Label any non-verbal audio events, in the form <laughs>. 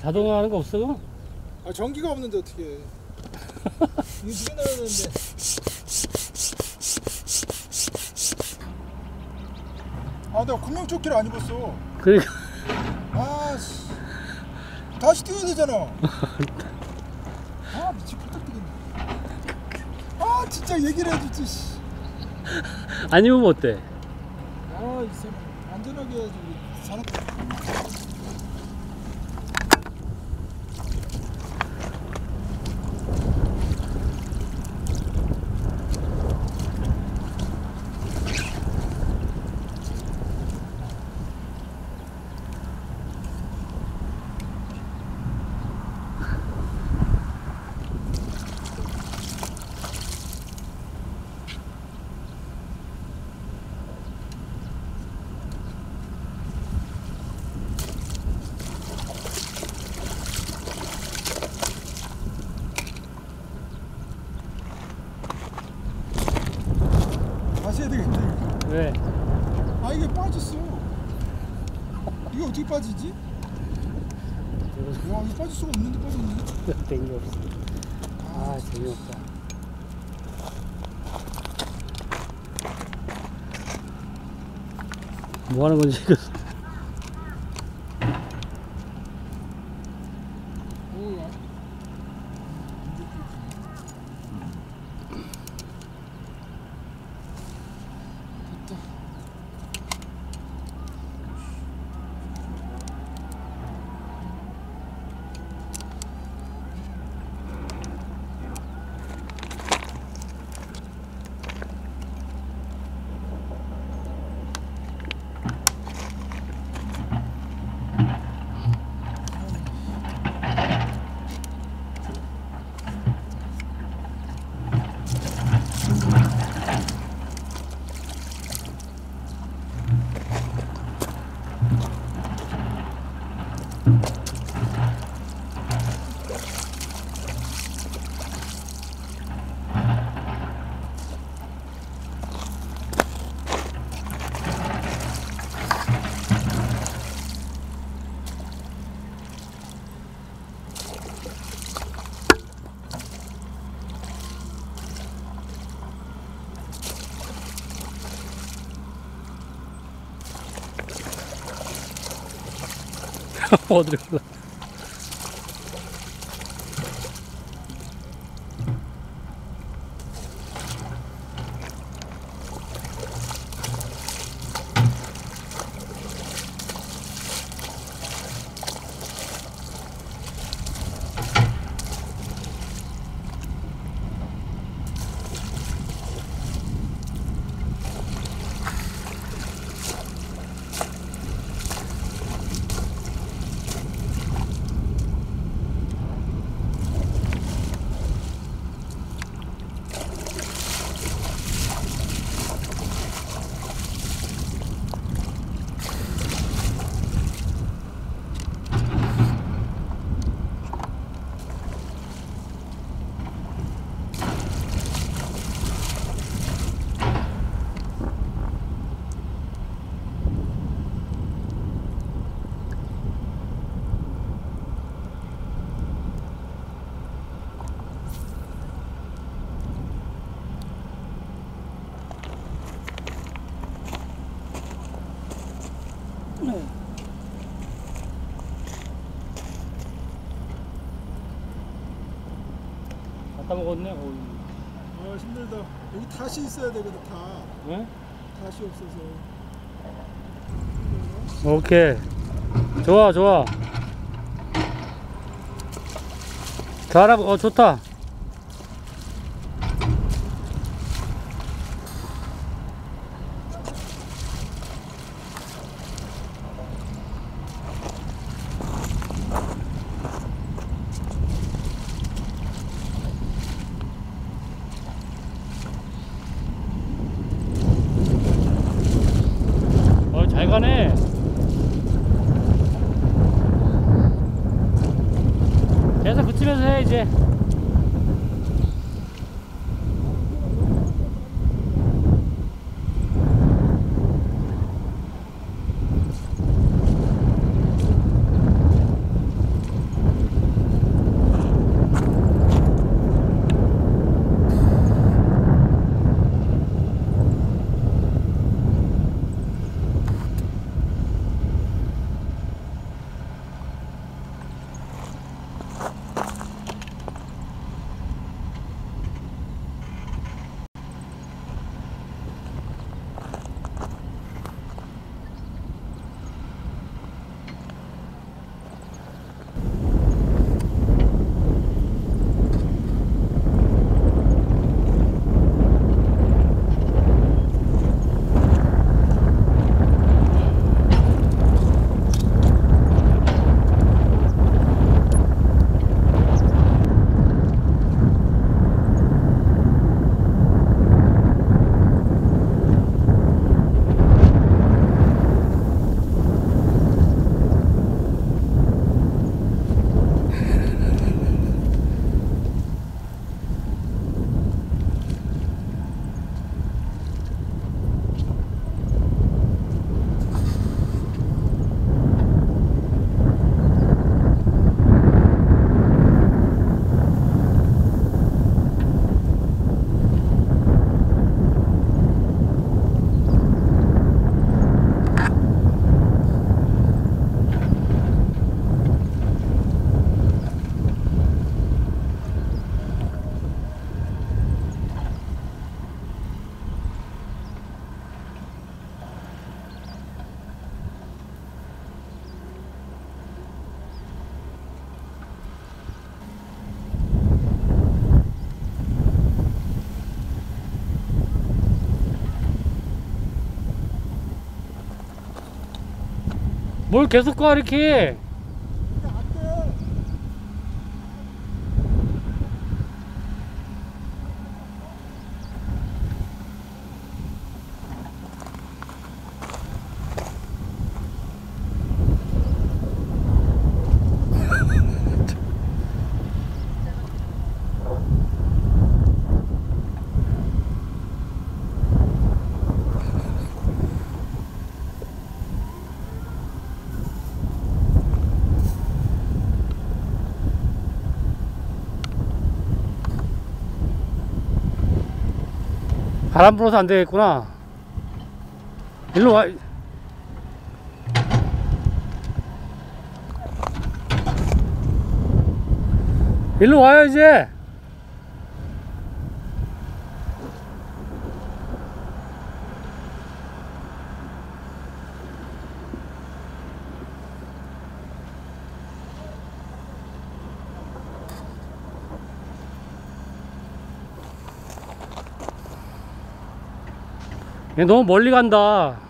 자동화 하는 거 없어? 아 전기가 없는데 어떻게 해? <laughs> 이거 두개 넣어야 되는데? 아 내가 구명조끼를 안 입었어. 그러니까. 아 씨. 다시 뛰어야 되잖아. 아 미치 꿀떡이겠네 아 진짜 얘기를 해주지 씨. 아니면 어때? 아이 사람 안전하게 해야지 사람 해야 되겠네 이거. 왜? 아 이게 빠졌어 이게 어떻게 빠지지? 야 이거 빠질 수가 없는데 빠졌네 <laughs> 된게 없어. 아 재미없다. 뭐 하는 건지 지금. <laughs> 어 다 먹었네. 어이. 아 힘들다. 여기 다시 있어야 되거든 다. 응? 다시 없어서. 오케이. 좋아, 좋아. 잘하, 어, 좋다. 어, 잘 가네. 계속 붙이면서 해, 이제. 뭘 계속 가 이렇 바람 불어서 안 되겠구나. 일로 와. 일로 와요 이제 너무 멀리 간다